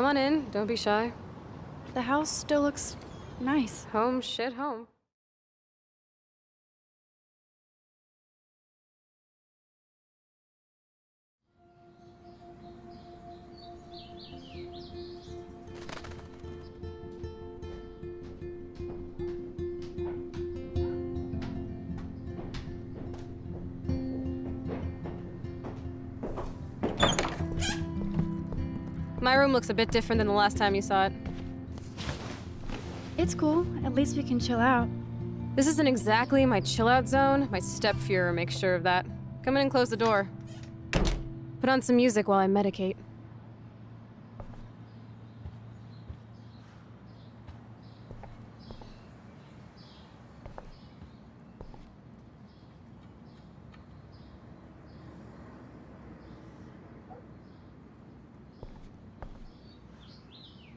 Come on in, don't be shy. The house still looks nice. Home, shit, home. My room looks a bit different than the last time you saw it. It's cool. At least we can chill out. This isn't exactly my chill out zone. My stepfuhrer makes sure of that. Come in and close the door. Put on some music while I medicate.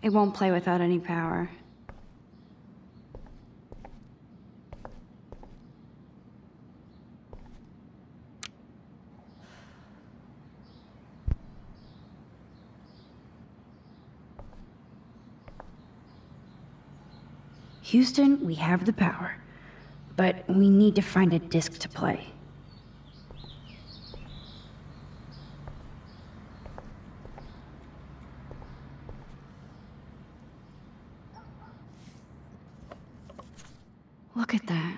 It won't play without any power. Houston, we have the power. But we need to find a disc to play. Look at that.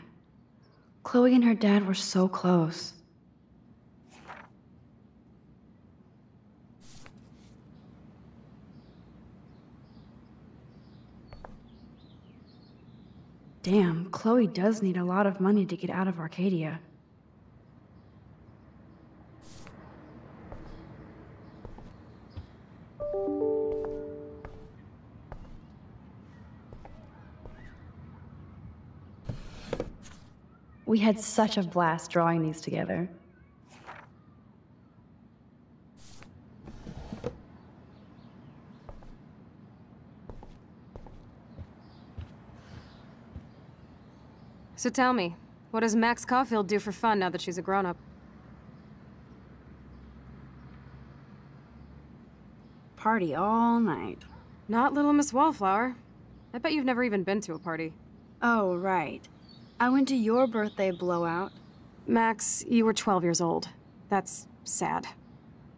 Chloe and her dad were so close. Damn, Chloe does need a lot of money to get out of Arcadia. We had such a blast drawing these together. So tell me, what does Max Caulfield do for fun now that she's a grown-up? Party all night. Not little Miss Wallflower. I bet you've never even been to a party. Oh, right. I went to your birthday blowout. Max, you were 12 years old. That's sad.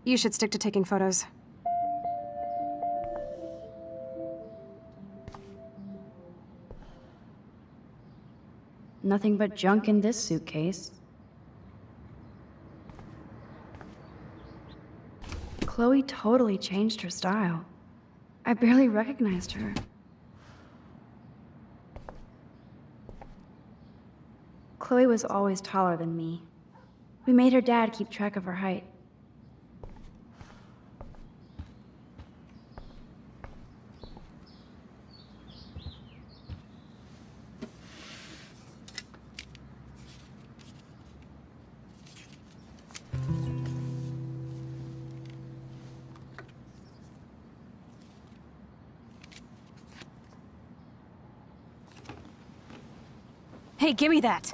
You should stick to taking photos. Nothing but junk in this suitcase. Chloe totally changed her style. I barely recognized her. Chloe was always taller than me. We made her dad keep track of her height. Hey, give me that!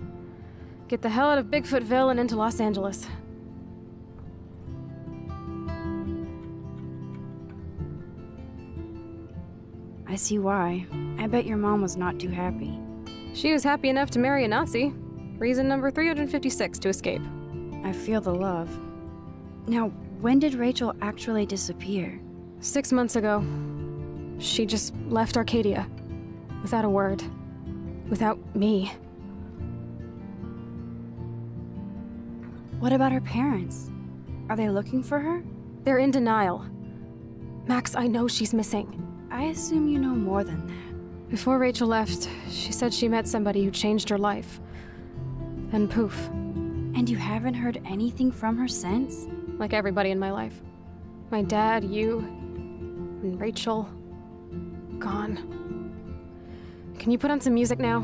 Get the hell out of Bigfootville and into Los Angeles. I see why. I bet your mom was not too happy. She was happy enough to marry a Nazi. Reason number 356 to escape. I feel the love. Now, when did Rachel actually disappear? Six months ago, she just left Arcadia. Without a word. Without me. What about her parents? Are they looking for her? They're in denial. Max, I know she's missing. I assume you know more than that. Before Rachel left, she said she met somebody who changed her life. Then poof. And you haven't heard anything from her since? Like everybody in my life. My dad, you, and Rachel. Gone. Can you put on some music now?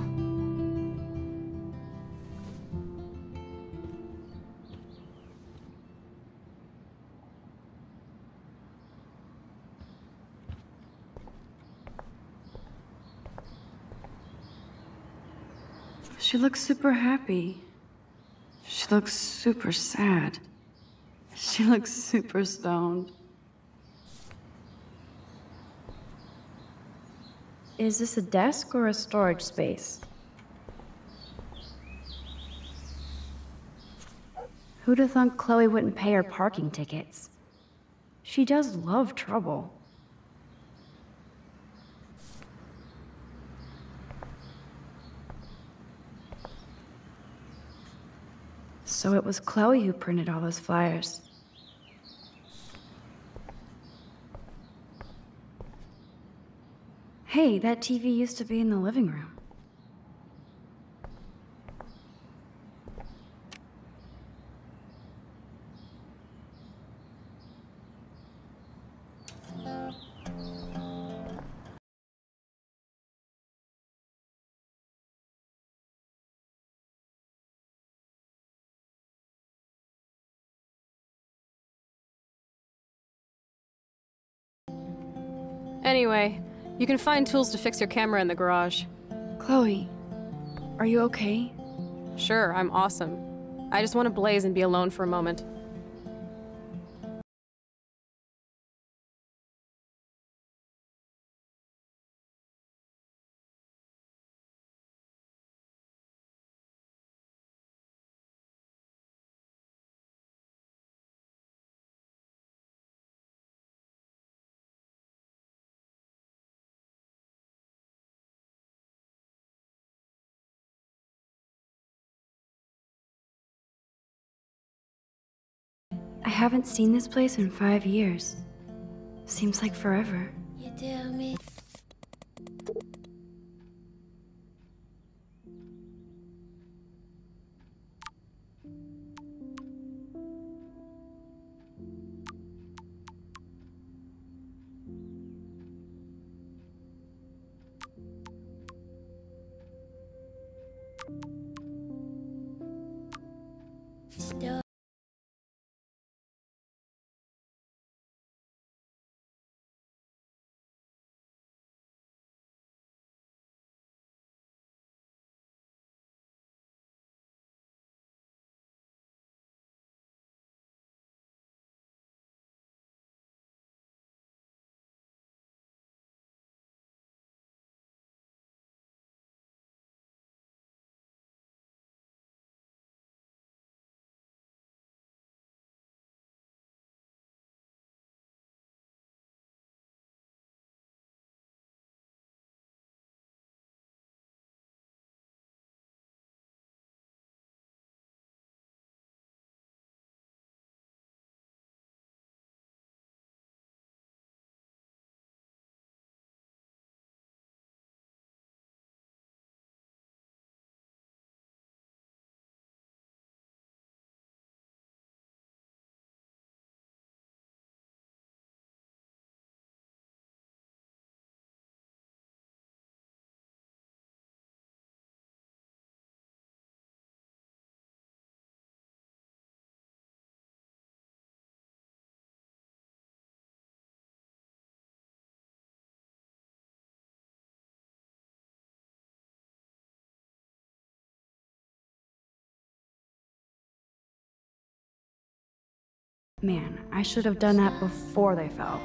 She looks super happy. She looks super sad. She looks super stoned. Is this a desk or a storage space? Who'd have thought Chloe wouldn't pay her parking tickets? She does love trouble. So it was Chloe who printed all those flyers. Hey, that TV used to be in the living room. Anyway, you can find tools to fix your camera in the garage. Chloe, are you okay? Sure, I'm awesome. I just want to blaze and be alone for a moment. I haven't seen this place in five years. Seems like forever. You tell me. Man, I should have done that before they fell.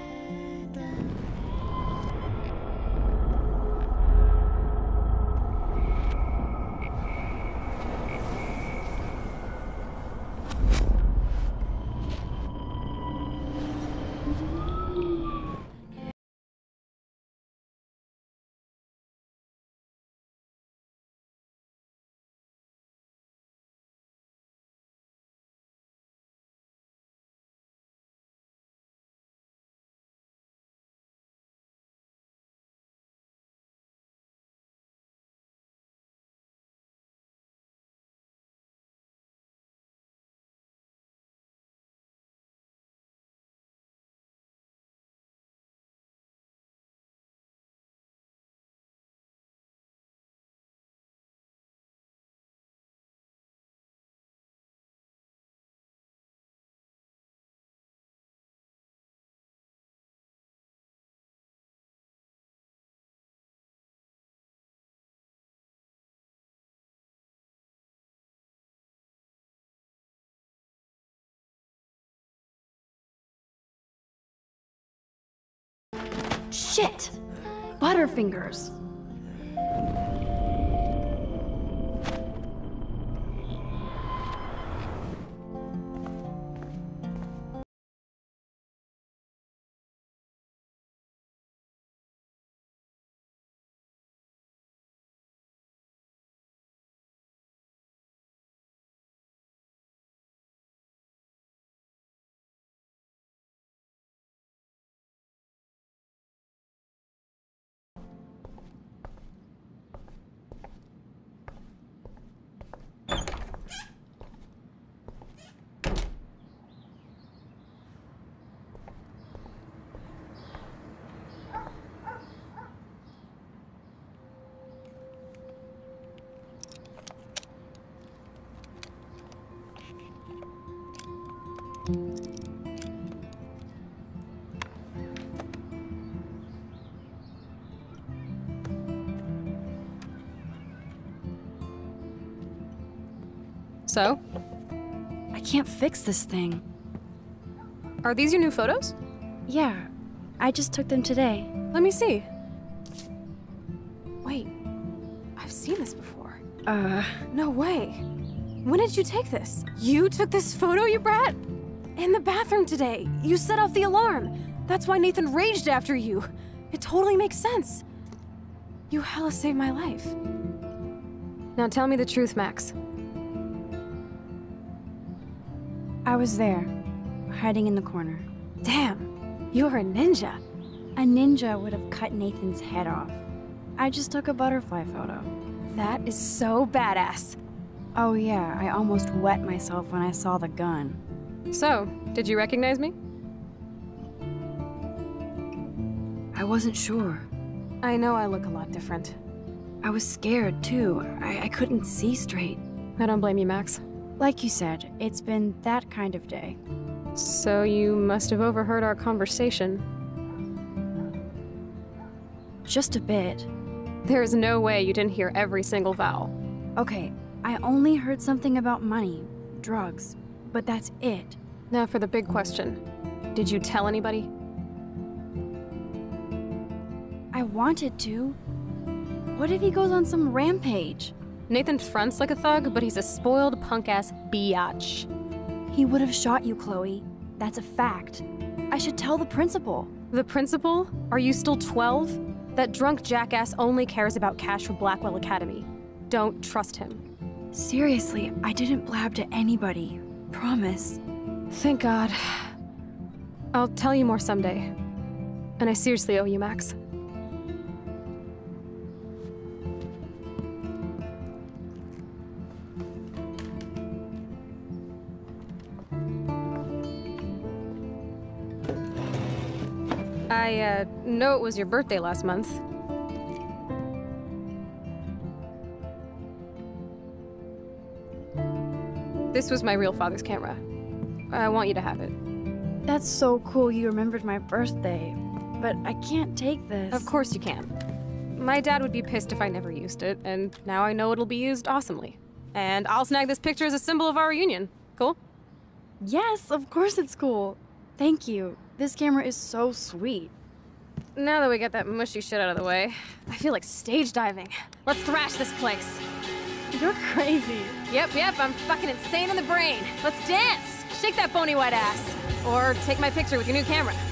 Shit! Butterfingers. So, I can't fix this thing. are these your new photos? Yeah, I just took them today. Let me see. Wait, I've seen this before. Uh, No way. When did you take this? You took this photo, you brat? In the bathroom today. You set off the alarm. That's why Nathan raged after you. It totally makes sense. You hella saved my life. Now tell me the truth, Max. I was there, hiding in the corner. Damn, you're a ninja. A ninja would have cut Nathan's head off. I just took a butterfly photo. That is so badass. Oh yeah, I almost wet myself when I saw the gun. So, did you recognize me? I wasn't sure. I know I look a lot different. I was scared too. I, I couldn't see straight. I don't blame you, Max. Like you said, it's been that kind of day. So you must have overheard our conversation. Just a bit. There is no way you didn't hear every single vowel. Okay, I only heard something about money, drugs, but that's it. Now for the big question. Did you tell anybody? I wanted to. What if he goes on some rampage? Nathan fronts like a thug, but he's a spoiled punk-ass biatch. He would have shot you, Chloe. That's a fact. I should tell the principal. The principal? Are you still 12? That drunk jackass only cares about cash for Blackwell Academy. Don't trust him. Seriously, I didn't blab to anybody. Promise. Thank God. I'll tell you more someday. And I seriously owe you, Max. I, uh, know it was your birthday last month. This was my real father's camera. I want you to have it. That's so cool you remembered my birthday. But I can't take this. Of course you can. My dad would be pissed if I never used it, and now I know it'll be used awesomely. And I'll snag this picture as a symbol of our reunion. Cool? Yes, of course it's cool. Thank you. This camera is so sweet. Now that we got that mushy shit out of the way, I feel like stage diving. Let's thrash this place. You're crazy. Yep, yep, I'm fucking insane in the brain. Let's dance! Shake that bony white ass. Or take my picture with your new camera.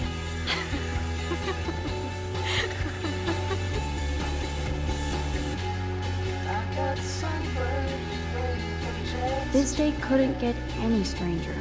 This day couldn't get any stranger.